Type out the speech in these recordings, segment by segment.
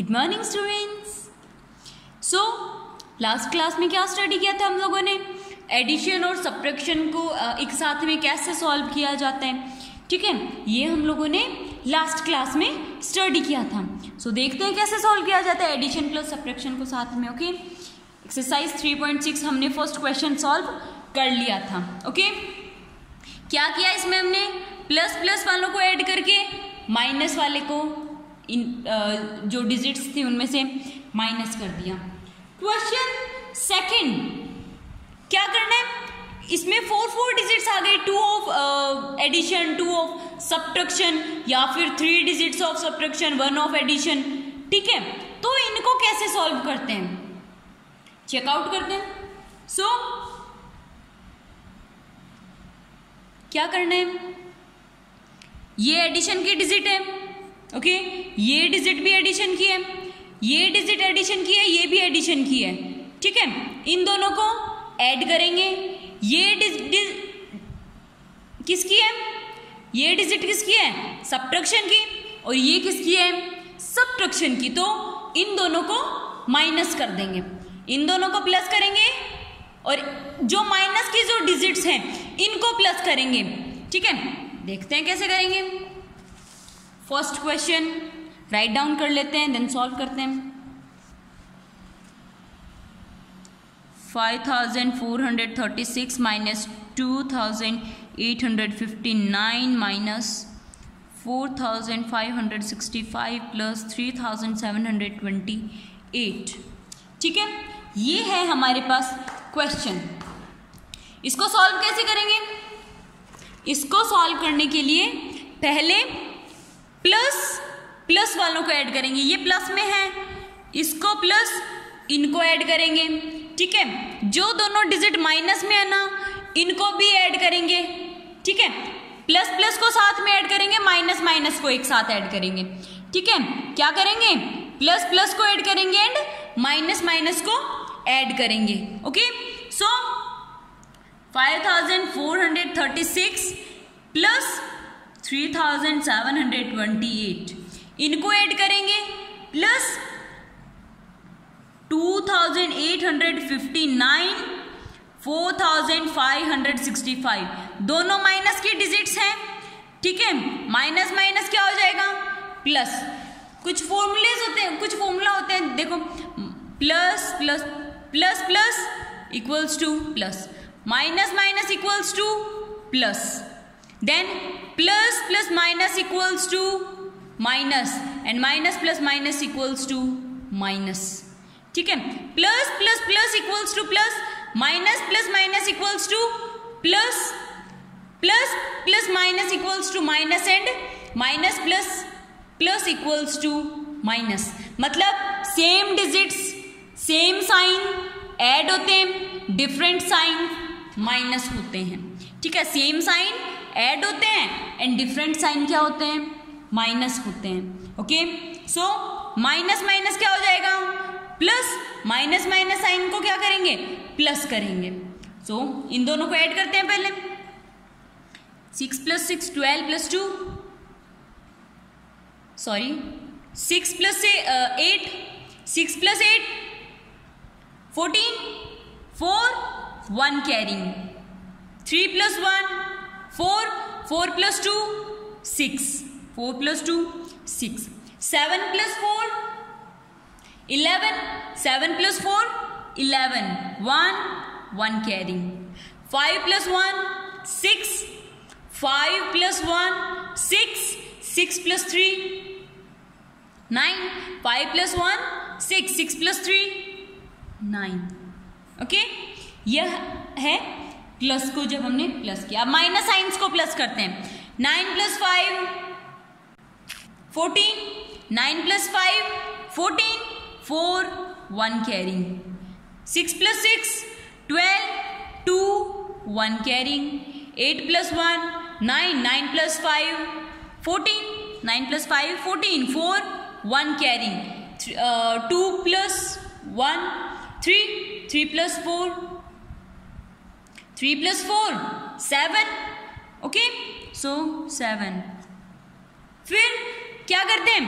Good morning students so last class में क्या study किया था हम लोगों ने? एडिशन और सब्ट्रैक्शन को एक साथ में कैसे सॉल्व किया जाता है? ठीक है? ये हम लोगों ने लास्ट क्लास में स्टडी किया था। सो so, देखते हैं कैसे सॉल्व किया जाता है एडिशन प्लस सब्ट्रैक्शन को साथ में ओके एक्सरसाइज 3.6 हमने फ़र्स्ट क्वेश्चन सॉल्व कर लिया था ओके okay? क्या किया इसमें हमने? प्लस प्लस वालों को ऐड करके माइनस वाले को इन जो डिजिट्स थी उनमें से माइनस कर दिया। क्वेश्चन सेकंड क्या करना है? इसमें फोर फोर डिजिट्स आ गए two of addition two of subtraction या फिर three digits of subtraction one of addition ठीक है? तो इनको कैसे सॉल्व करते हैं? चेकआउट करते हैं। सो so, क्या करना है? ये एडिशन की डिजिट है। ओके ये डिजिट भी एडिशन की है. ये डिजिट एडिशन की है, ये भी एडिशन की है. ठीक है? इन दोनों को ऐड करेंगे. ये डिजिट किसकी है? ये डिजिट किसकी है? सब्ट्रक्शन की. और ये किसकी है? सब्ट्रक्शन की. तो इन दोनों को माइनस कर देंगे. इन दोनों को प्लस करेंगे. और जो माइनस की जो डिजिट्स हैं, इनको प्लस करेंगे. ठीक है? देखते हैं कैसे करेंगे. फ़र्स्ट क्वेश्चन राइट डाउन कर लेते हैं देन सॉल्व करते हैं। Five thousand four hundred thirty six minus two thousand eight hundred fifty nine minus four thousand five hundred sixty five plus three thousand seven hundred twenty eight ठीक है? ये है हमारे पास क्वेश्चन इसको सॉल्व कैसे करेंगे? इसको सॉल्व करने के लिए पहले प्लस प्लस वालों को ऐड करेंगे। ये प्लस में है। इसको प्लस, इनको ऐड करेंगे। ठीक है? जो दोनों डिजिट माइनस में है ना, इनको भी ऐड करेंगे। ठीक है? प्लस प्लस को साथ में ऐड करेंगे माइनस माइनस को एक साथ ऐड करेंगे। ठीक है? क्या करेंगे? प्लस प्लस को ऐड करेंगे एंड माइनस माइनस को ऐड करेंगे। Okay? So five thousand four hundred thirty six plus three thousand seven hundred twenty eight इनको ऐड करेंगे plus two thousand eight hundred fifty nine four thousand five hundred sixty five दोनों minus की digits हैं, ठीक है? Minus minus क्या हो जाएगा? प्लस कुछ फॉर्मूलेज होते हैं, कुछ फॉर्मूला होते हैं, देखो plus plus plus plus equals to plus minus minus equals to plus then plus plus minus equals to minus and minus plus minus equals to minus ठीक है? Plus plus plus equals to plus minus plus minus equals to plus plus plus minus equals to minus and minus plus plus equals to minus मतलब same digits same sign add होते हैं different sign minus होते हैं। ठीक है? Same sign add होते हैं and different sign क्या होते हैं? माइनस होते हैं ओके सो माइनस माइनस क्या हो जाएगा? प्लस माइनस माइनस साइन को क्या करेंगे? प्लस करेंगे। सो so, इन दोनों को ऐड करते हैं पहले। Six plus six twelve plus two sorry six plus eight six plus eight fourteen four one carrying three plus one four four plus two six four plus two six seven plus four eleven seven plus four eleven one one carrying five plus one six five plus one six six plus three nine five plus one six six plus three nine okay यह है plus को जब हमने plus किया, minus signs को plus करते हैं। Nine plus five, fourteen, nine plus five, fourteen, four, one carrying. Six plus six, twelve, two, one carrying. Eight plus one, nine nine plus five, fourteen, nine plus five, fourteen, four, one carrying. Two plus one, three three plus four three plus four seven okay so seven फिर क्या करते हैं?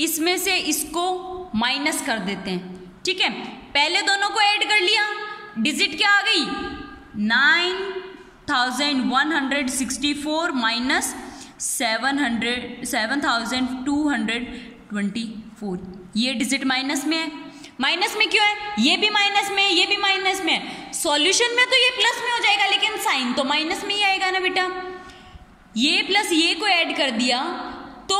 इसमें से इसको minus कर देते हैं। ठीक है? पहले दोनों को ऐड कर लिया। डिजिट क्या आ गई? Nine thousand one hundred sixty four minus seven hundred seven thousand two hundred twenty four ये डिजिट माइनस में है। माइनस में क्यों है? ये भी माइनस में है, ये भी माइनस में है। सॉल्यूशन में तो ये प्लस में हो जाएगा लेकिन साइन तो माइनस में ही आएगा ना बेटा। ये प्लस ये को ऐड कर दिया तो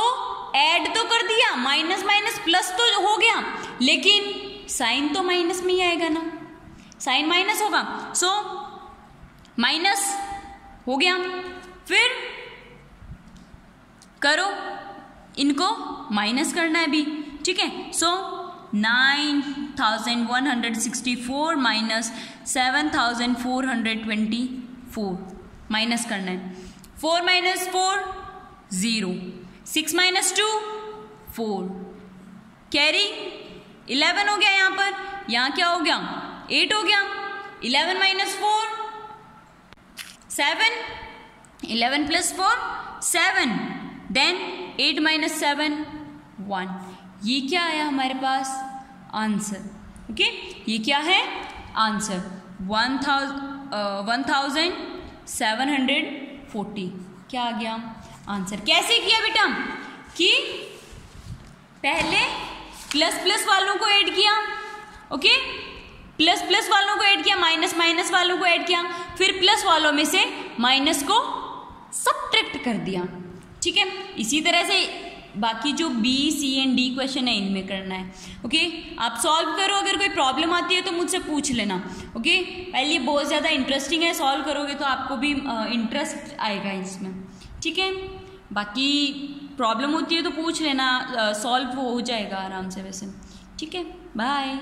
ऐड तो कर दिया माइनस माइनस प्लस तो हो गया लेकिन साइन तो माइनस में ही आएगा ना। साइन माइनस होगा सो so, माइनस हो गया। फिर करो इनको माइनस करना है भी ठीक है? So nine thousand one hundred sixty four minus seven thousand four hundred twenty four. Minus करना है। Four minus four, zero. Six minus two, four. Carry, eleven हो गया यहाँ पर। यहाँ क्या हो गया? एट हो गया। Eleven minus four, seven. Eleven plus four, seven. Then eight minus seven one ये क्या आया हमारे पास? आंसर ओके ये क्या है? Answer one thousand one thousand seven hundred forty क्या आ गया? आंसर कैसे किया बेटा? कि पहले प्लस प्लस वालों को ऐड किया। ओके प्लस प्लस वालों को ऐड किया माइनस माइनस वालों को ऐड किया। फिर प्लस वालों में से माइनस को सब्ट्रैक्ट कर दिया। ठीक है? इसी तरह से बाकी जो B C and D question है, इनमें करना है। Okay okay? आप सॉल्व करो, अगर कोई प्रॉब्लम आती है तो मुझसे पूछ लेना। Okay okay? पहले बहुत ज़्यादा इंटरेस्टिंग है सॉल्व करोगे तो आपको भी इंटरेस्ट आएगा इसमें। ठीक है? बाकी प्रॉब्लम होती है तो पूछ लेना सॉल्व हो जाएगा आराम से वैसे। ठीक है? बाय